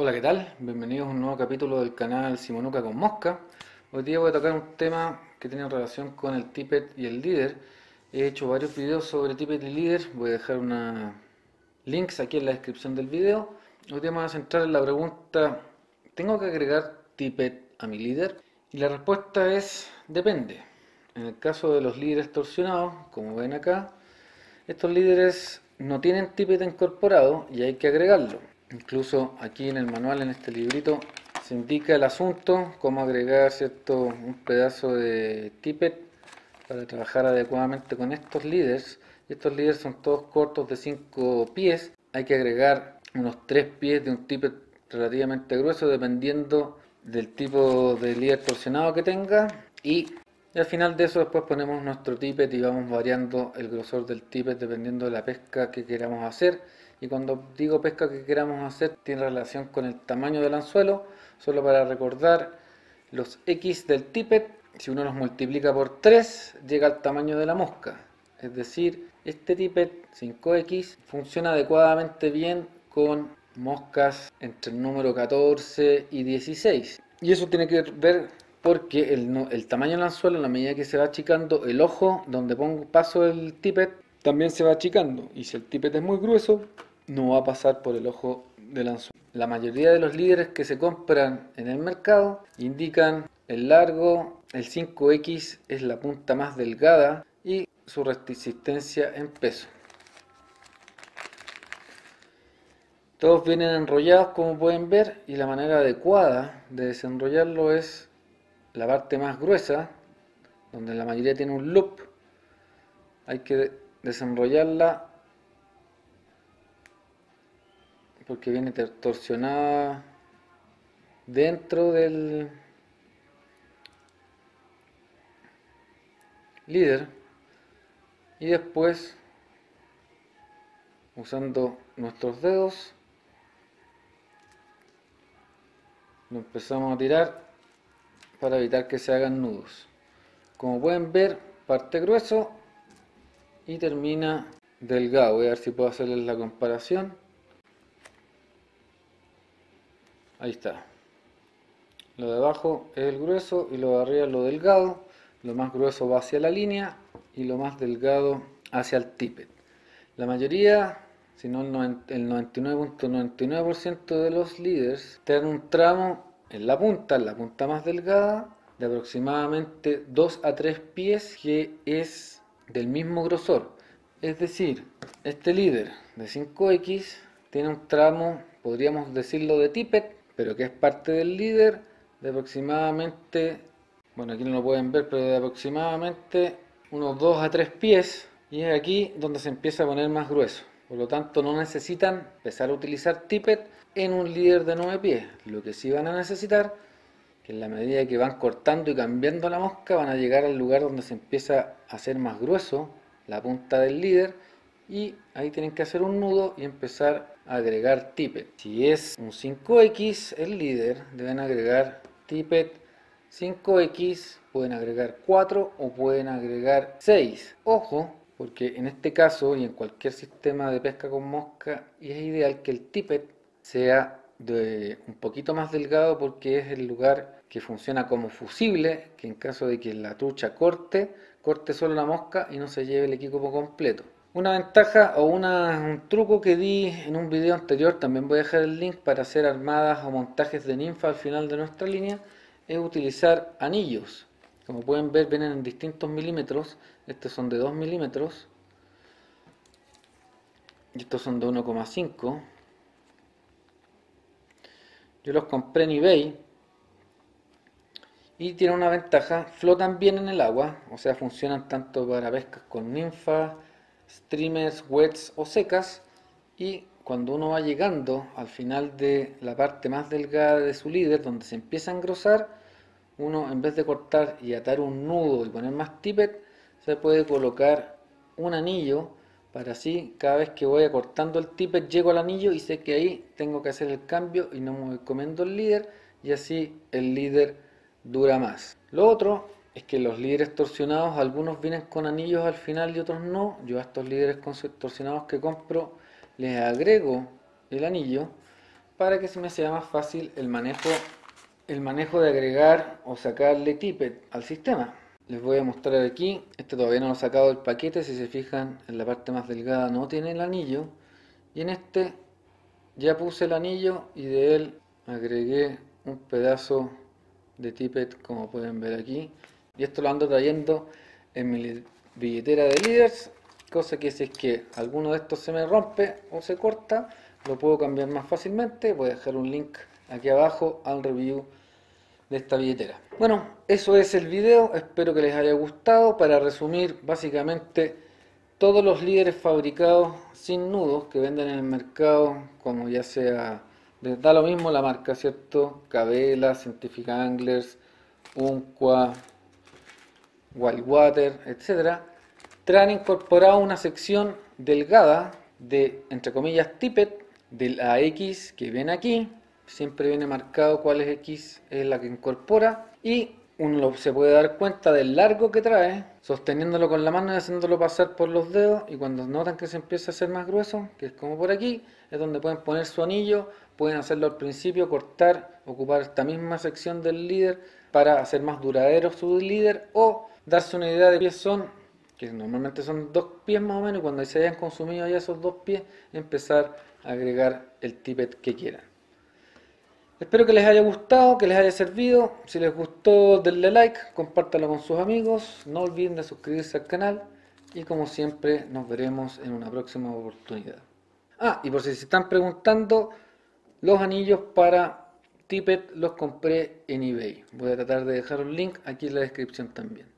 Hola, ¿qué tal? Bienvenidos a un nuevo capítulo del canal Simonuca con Mosca. Hoy día voy a tocar un tema que tiene relación con el Tippet y el líder. He hecho varios videos sobre Tippet y líder, voy a dejar unos links aquí en la descripción del video. Hoy día me voy a centrar en la pregunta, ¿tengo que agregar Tippet a mi líder? Y la respuesta es, depende. En el caso de los líderes torsionados, como ven acá, estos líderes no tienen Tippet incorporado y hay que agregarlo. Incluso aquí en el manual, en este librito, se indica el asunto, cómo agregar cierto un pedazo de tippet para trabajar adecuadamente con estos líderes. Estos líderes son todos cortos de 5 pies. Hay que agregar unos 3 pies de un tippet relativamente grueso dependiendo del tipo de líder torsionado que tenga y al final de eso después ponemos nuestro tippet y vamos variando el grosor del tippet dependiendo de la pesca que queramos hacer. Y cuando digo pesca que queramos hacer tiene relación con el tamaño del anzuelo, solo para recordar los X del tippet, si uno los multiplica por 3 llega al tamaño de la mosca, es decir, este tippet 5X funciona adecuadamente bien con moscas entre el número 14 y 16 y eso tiene que ver porque el, tamaño del anzuelo, en la medida que se va achicando, el ojo donde pongo paso el tippet también se va achicando. Y si el tippet es muy grueso, no va a pasar por el ojo del anzuelo. La mayoría de los líderes que se compran en el mercado indican el largo, el 5X es la punta más delgada y su resistencia en peso. Todos vienen enrollados como pueden ver y la manera adecuada de desenrollarlo es la parte más gruesa, donde la mayoría tiene un loop. Hay que desenrollarla porque viene torsionada dentro del líder y después usando nuestros dedos lo empezamos a tirar para evitar que se hagan nudos como pueden ver parte grueso y termina delgado voy a ver si puedo hacerles la comparación Ahí está. Lo de abajo es el grueso y lo de arriba es lo delgado. Lo más grueso va hacia la línea y lo más delgado hacia el tippet. La mayoría, si no el 99.99% de los líderes, tienen un tramo en la punta, en la punta más delgada, de aproximadamente 2 a 3 pies que es del mismo grosor. Es decir, este líder de 5X tiene un tramo, podríamos decirlo de tippet, pero que es parte del líder de aproximadamente, bueno aquí no lo pueden ver, pero de aproximadamente unos 2 a 3 pies y es aquí donde se empieza a poner más grueso. Por lo tanto no necesitan empezar a utilizar tippet en un líder de 9 pies. Lo que sí van a necesitar, que en la medida que van cortando y cambiando la mosca, van a llegar al lugar donde se empieza a hacer más grueso la punta del líder y ahí tienen que hacer un nudo y empezar a agregar tippet. Si es un 5X el líder, deben agregar tippet 5X, pueden agregar 4 o pueden agregar 6. Ojo, porque en este caso y en cualquier sistema de pesca con mosca es ideal que el tippet sea de un poquito más delgado porque es el lugar que funciona como fusible, que en caso de que la trucha corte, corte solo la mosca y no se lleve el equipo completo. Una ventaja o un truco que di en un video anterior, también voy a dejar el link para hacer armadas o montajes de ninfa al final de nuestra línea, es utilizar anillos. Como pueden ver vienen en distintos milímetros, estos son de 2 milímetros. Y estos son de 1,5. Yo los compré en eBay. Y tienen una ventaja, flotan bien en el agua, o sea funcionan tanto para pescas con ninfa, streamers, wets o secas. Y cuando uno va llegando al final de la parte más delgada de su líder donde se empieza a engrosar uno en vez de cortar y atar un nudo y poner más tippet se puede colocar un anillo para así cada vez que voy cortando el tippet llego al anillo y sé que ahí tengo que hacer el cambio y no me comiendo el líder y así el líder dura más lo otro es que los líderes torsionados, algunos vienen con anillos al final y otros no. Yo a estos líderes torsionados que compro les agrego el anillo para que se me sea más fácil el manejo, el manejo de agregar o sacarle tippet al sistema. Les voy a mostrar aquí, este todavía no lo he sacado del paquete, si se fijan en la parte más delgada no tiene el anillo. Y en este ya puse el anillo y de él agregué un pedazo de tippet como pueden ver aquí. Y esto lo ando trayendo en mi billetera de líderes cosa que si es que alguno de estos se me rompe o se corta lo puedo cambiar más fácilmente. Voy a dejar un link aquí abajo al review de esta billetera bueno eso es el video espero que les haya gustado para resumir básicamente todos los líderes fabricados sin nudos que venden en el mercado como ya sea da lo mismo la marca cierto Cabela, Scientific Anglers Unqua Wildwater, etcétera traen incorporado una sección delgada de, entre comillas, tippet de la X que ven aquí. Siempre viene marcado cuál es X, es la que incorpora. Y uno se puede dar cuenta del largo que trae, sosteniéndolo con la mano y haciéndolo pasar por los dedos. Y cuando notan que se empieza a hacer más grueso, que es como por aquí, es donde pueden poner su anillo. Pueden hacerlo al principio, cortar, ocupar esta misma sección del líder para hacer más duradero su líder o darse una idea de qué son que normalmente son dos pies más o menos, y cuando se hayan consumido ya esos dos pies, empezar a agregar el tippet que quieran. Espero que les haya gustado, que les haya servido. Si les gustó, denle like, compártanlo con sus amigos. No olviden de suscribirse al canal. Y como siempre, nos veremos en una próxima oportunidad. Ah, y por si se están preguntando, los anillos para Tippet los compré en eBay. Voy a tratar de dejar un link aquí en la descripción también.